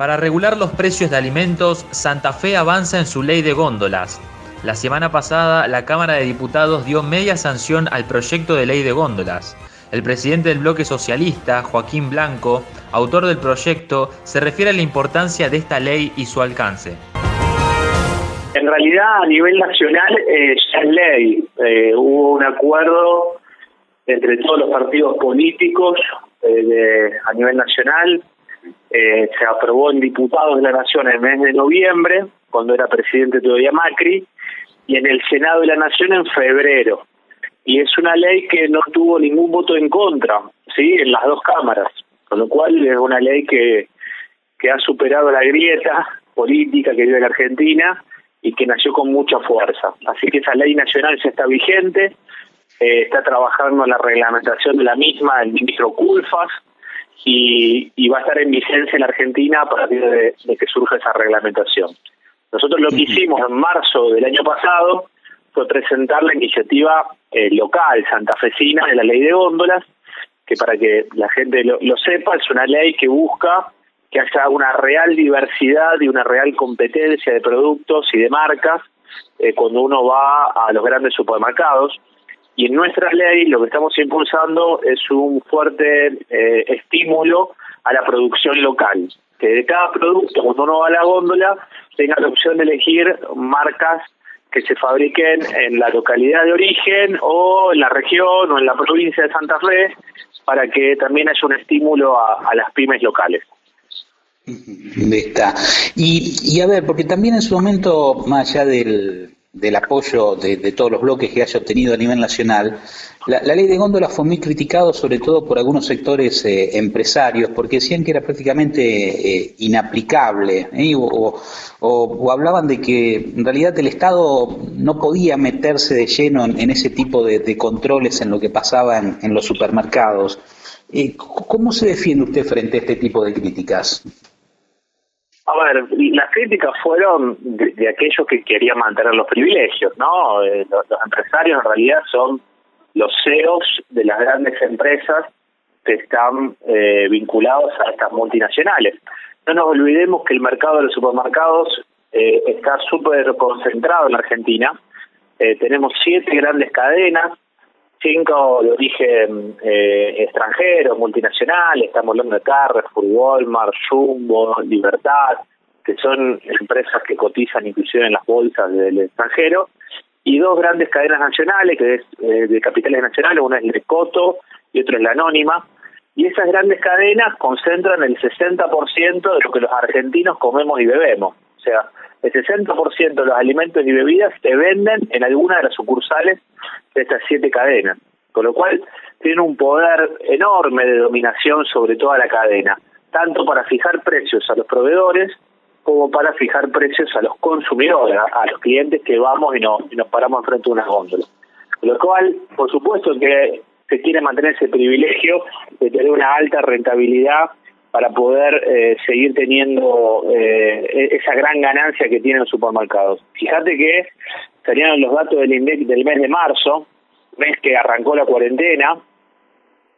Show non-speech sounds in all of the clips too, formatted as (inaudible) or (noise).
Para regular los precios de alimentos, Santa Fe avanza en su ley de góndolas. La semana pasada, la Cámara de Diputados dio media sanción al proyecto de ley de góndolas. El presidente del bloque socialista, Joaquín Blanco, autor del proyecto, se refiere a la importancia de esta ley y su alcance. En realidad, a nivel nacional, eh, ya es ley. Eh, hubo un acuerdo entre todos los partidos políticos eh, a nivel nacional eh, se aprobó en diputados de la Nación en el mes de noviembre, cuando era presidente todavía Macri, y en el Senado de la Nación en febrero. Y es una ley que no tuvo ningún voto en contra, ¿sí? En las dos cámaras, con lo cual es una ley que, que ha superado la grieta política que vive la Argentina y que nació con mucha fuerza. Así que esa ley nacional ya está vigente, eh, está trabajando la reglamentación de la misma el ministro Culfas, y, va a estar en vigencia en Argentina a partir de, que surja esa reglamentación. Nosotros lo que hicimos en marzo del año pasado fue presentar la iniciativa eh, local santafesina de la ley de góndolas, que para que la gente lo, sepa, es una ley que busca que haya una real diversidad y una real competencia de productos y de marcas eh, cuando uno va a los grandes supermercados. Y en nuestra ley lo que estamos impulsando es un fuerte eh, estímulo a la producción local, que de cada producto, cuando uno va a la góndola, tenga la opción de elegir marcas que se fabriquen en la localidad de origen o en la región o en la provincia de Santa Fe, para que también haya un estímulo a, las pymes locales. Está. Y, y a ver, porque también en su momento, más allá del, del apoyo de, todos los bloques que haya obtenido a nivel nacional, la, ley de góndola fue muy criticado sobre todo por algunos sectores eh, empresarios porque decían que era prácticamente eh, inaplicable ¿eh? o, hablaban de que en realidad el Estado no podía meterse de lleno en, ese tipo de, controles en lo que pasaba en los supermercados. ¿Cómo se defiende usted frente a este tipo de críticas? A ver, las críticas fueron de, aquellos que querían mantener los privilegios, ¿no? Eh, los, empresarios en realidad son los CEOs de las grandes empresas que están eh, vinculados a estas multinacionales. No nos olvidemos que el mercado de los supermercados eh, está súper concentrado en la Argentina. tenemos siete grandes cadenas, cinco de origen eh, extranjero, multinacional, estamos hablando de Carrefour, Walmart, Jumbo, Libertad, que son empresas que cotizan inclusive en las bolsas del extranjero, y dos grandes cadenas nacionales, que es eh, de capitales nacionales, una es Lecoto y otra es la Anónima, y esas grandes cadenas concentran el 60% de lo que los argentinos comemos y bebemos. O sea, el 60% de los alimentos y bebidas se venden en alguna de las sucursales de estas siete cadenas, con lo cual tienen un poder enorme de dominación sobre toda la cadena, tanto para fijar precios a los proveedores como para fijar precios a los consumidores, a, los clientes que vamos y, y nos paramos frente a una góndola. Con lo cual, por supuesto que se quiere mantener ese privilegio de tener una alta rentabilidad para poder eh, seguir teniendo eh, e-, esa gran ganancia que tienen los supermercados. Fíjate que salieron los datos del INDEC del mes de marzo, mes que arrancó la cuarentena,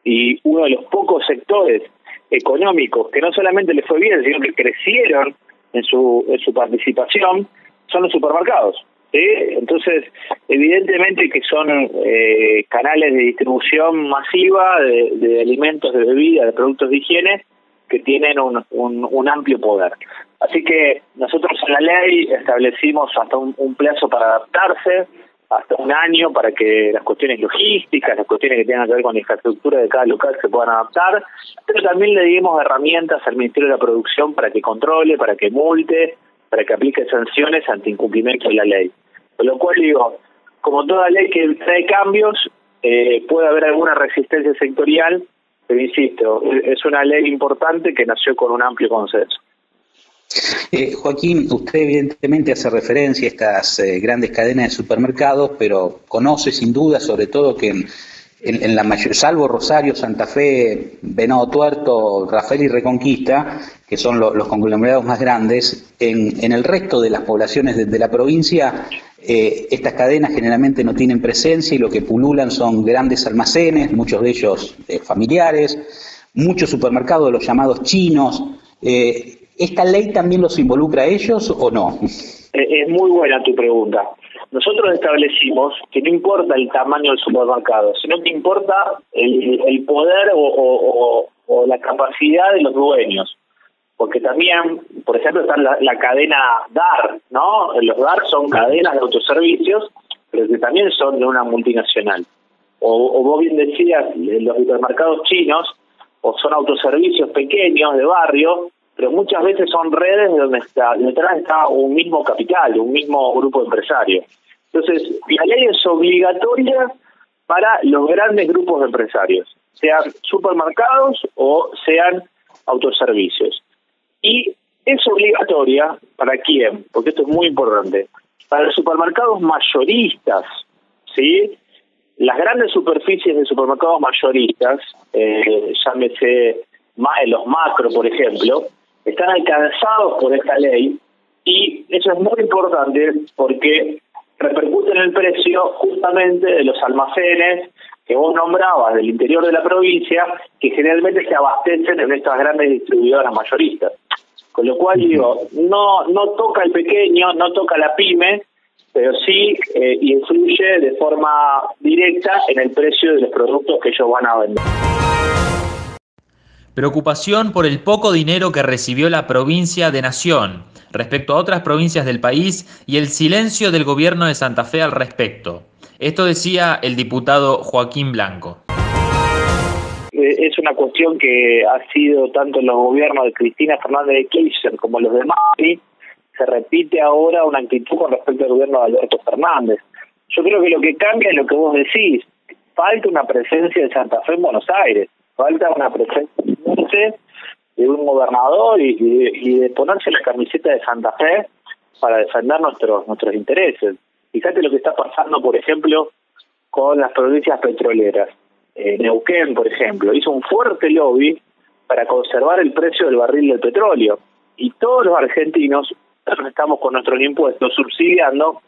y uno de los pocos sectores económicos que no solamente le fue bien, sino que crecieron en su, en su participación, son los supermercados. Entonces, evidentemente que son eh, canales de distribución masiva de, de alimentos, de bebidas, de productos de higiene, que tienen un, un, amplio poder. Así que nosotros en la ley establecimos hasta un, plazo para adaptarse, hasta un año para que las cuestiones logísticas, las cuestiones que tengan que ver con la infraestructura de cada local se puedan adaptar, pero también le dimos herramientas al Ministerio de la Producción para que controle, para que multe, para que aplique sanciones ante incumplimiento de la ley. Con lo cual digo, como toda ley que trae cambios, eh, puede haber alguna resistencia sectorial, insisto, es una ley importante que nació con un amplio consenso. Eh, Joaquín, usted evidentemente hace referencia a estas eh, grandes cadenas de supermercados, pero conoce sin duda, sobre todo, que en, la mayor, salvo Rosario, Santa Fe, Venado Tuerto, Rafael y Reconquista, que son los conglomerados más grandes, en, el resto de las poblaciones de la provincia eh, estas cadenas generalmente no tienen presencia y lo que pululan son grandes almacenes, muchos de ellos eh, familiares, muchos supermercados, los llamados chinos. Eh, ¿Esta ley también los involucra a ellos o no? Es muy buena tu pregunta. Nosotros establecimos que no importa el tamaño del supermercado, sino que importa el, poder o, la capacidad de los dueños. Porque también, por ejemplo, está la, cadena DAR, ¿no? Los DAR son cadenas de autoservicios, pero que también son de una multinacional. O, o vos bien decías, los supermercados chinos, o son autoservicios pequeños de barrio, pero muchas veces son redes donde está, detrás está un mismo capital, un mismo grupo empresario. Entonces, la ley es obligatoria para los grandes grupos de empresarios, sean supermercados o sean autoservicios. Y es obligatoria para quién, porque esto es muy importante, para los supermercados mayoristas, ¿sí? Las grandes superficies de supermercados mayoristas, eh, llámese los macro, por ejemplo, están alcanzados por esta ley y eso es muy importante porque repercute en el precio justamente de los almacenes que vos nombrabas del interior de la provincia que generalmente se abastecen en estas grandes distribuidoras mayoristas. Con lo cual digo, no no toca el pequeño, no toca la pyme, pero sí eh, influye de forma directa en el precio de los productos que ellos van a vender. Preocupación por el poco dinero que recibió la provincia de Nación respecto a otras provincias del país y el silencio del gobierno de Santa Fe al respecto. Esto decía el diputado Joaquín Blanco. Eh, es una cuestión que ha sido tanto en los gobiernos de Cristina Fernández de Kirchner como los demás, se repite ahora una actitud con respecto al gobierno de Alberto Fernández. Yo creo que lo que cambia es lo que vos decís, falta una presencia de Santa Fe en Buenos Aires, falta una presencia de un gobernador y, de ponerse la camiseta de Santa Fe para defender nuestros nuestros intereses. Fíjate lo que está pasando, por ejemplo, con las provincias petroleras. Eh, Neuquén, por ejemplo, hizo un fuerte lobby para conservar el precio del barril del petróleo. Y todos los argentinos (clears throat) estamos con nuestros impuestos subsidiando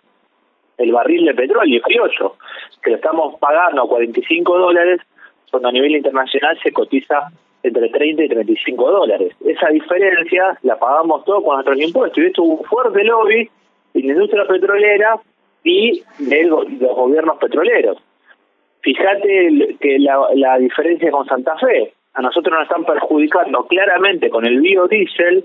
el barril de petróleo criollo, que lo estamos pagando a 45 dólares, cuando a nivel internacional se cotiza entre 30 y 35 dólares. Esa diferencia la pagamos todos con nuestros impuestos. Y esto hubo un fuerte lobby de la industria petrolera y de los gobiernos petroleros. Fíjate que la, la diferencia con Santa Fe. A nosotros nos están perjudicando claramente con el biodiesel,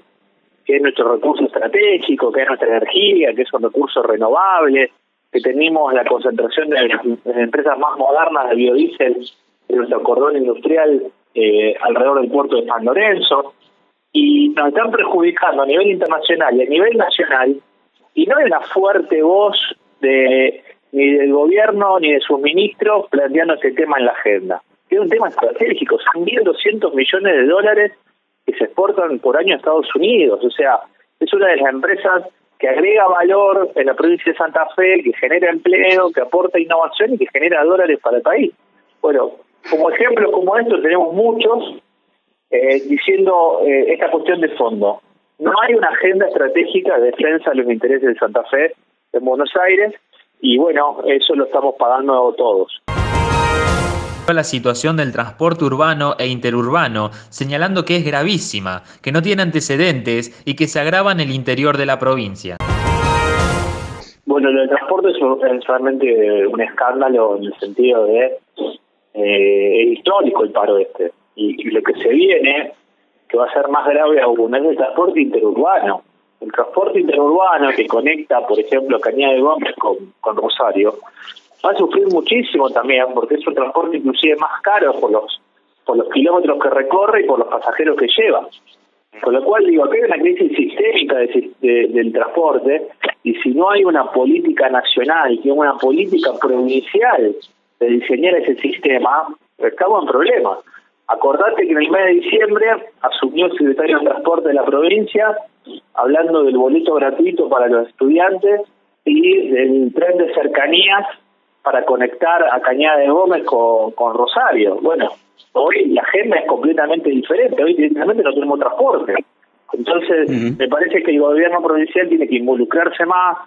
que es nuestro recurso estratégico, que es nuestra energía, que es un recurso renovable, que tenemos la concentración de las empresas más modernas de biodiesel en nuestro cordón industrial eh, alrededor del puerto de San Lorenzo, y nos están perjudicando a nivel internacional y a nivel nacional, y no hay una fuerte voz de ni del gobierno ni de sus ministros planteando este tema en la agenda. Es un tema estratégico, son 1.200 millones de dólares que se exportan por año a Estados Unidos, o sea, es una de las empresas que agrega valor en la provincia de Santa Fe, que genera empleo, que aporta innovación y que genera dólares para el país. Bueno, como ejemplos como estos tenemos muchos eh, diciendo eh, esta cuestión de fondo. No hay una agenda estratégica de defensa de los intereses de Santa Fe en Buenos Aires y bueno, eso lo estamos pagando todos la situación del transporte urbano e interurbano, señalando que es gravísima, que no tiene antecedentes y que se agrava en el interior de la provincia. Bueno, lo del transporte es realmente un escándalo en el sentido de eh, es histórico el paro este. Y, lo que se viene, que va a ser más grave aún, es el transporte interurbano. El transporte interurbano que conecta, por ejemplo, Cañada de Gómez con, con Rosario, va a sufrir muchísimo también, porque es un transporte inclusive más caro por los por los kilómetros que recorre y por los pasajeros que lleva. Con lo cual, digo, acá hay una crisis sistémica del transporte y si no hay una política nacional, y una política provincial de diseñar ese sistema, estamos en problemas. Acordate que en el mes de diciembre asumió el secretario de Transporte de la provincia, hablando del boleto gratuito para los estudiantes y del tren de cercanías para conectar a Cañada de Gómez con, con Rosario. Bueno, hoy la agenda es completamente diferente, hoy directamente no tenemos transporte. Entonces, me parece que el gobierno provincial tiene que involucrarse más,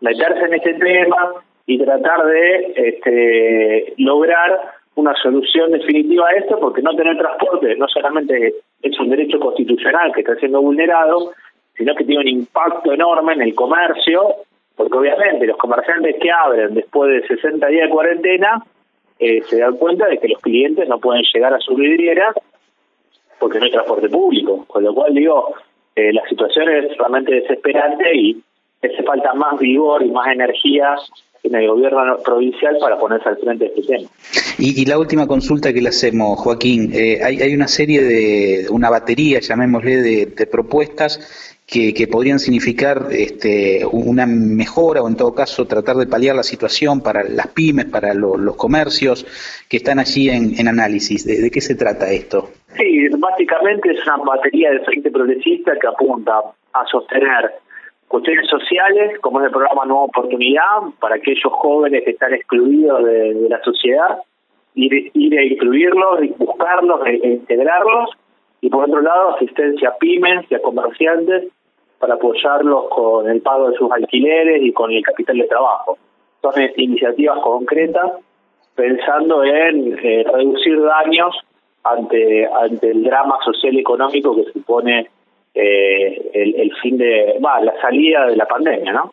meterse en este tema y tratar de este, lograr una solución definitiva a esto, porque no tener transporte no solamente es un derecho constitucional que está siendo vulnerado, sino que tiene un impacto enorme en el comercio, porque obviamente los comerciantes que abren después de 60 días de cuarentena eh, se dan cuenta de que los clientes no pueden llegar a sus vidrieras porque no hay transporte público, con lo cual digo, eh, la situación es realmente desesperante y hace falta más vigor y más energía en el gobierno provincial para ponerse al frente de este tema. Y, la última consulta que le hacemos, Joaquín, eh, hay, hay, una serie de, una batería, llamémosle, de, propuestas que, que, podrían significar este, una mejora o en todo caso tratar de paliar la situación para las pymes, para los comercios que están allí en, en análisis. ¿De, qué se trata esto? Sí, básicamente es una batería de frente progresista que apunta a sostener cuestiones sociales, como es el programa Nueva Oportunidad, para aquellos jóvenes que están excluidos de, la sociedad, ir, ir a incluirlos, buscarlos, e, e, integrarlos, y por otro lado, asistencia a pymes y a comerciantes para apoyarlos con el pago de sus alquileres y con el capital de trabajo. Son iniciativas concretas pensando en eh, reducir daños ante, ante el drama social y económico que supone eh, el, el fin de, va, la salida de la pandemia, ¿no?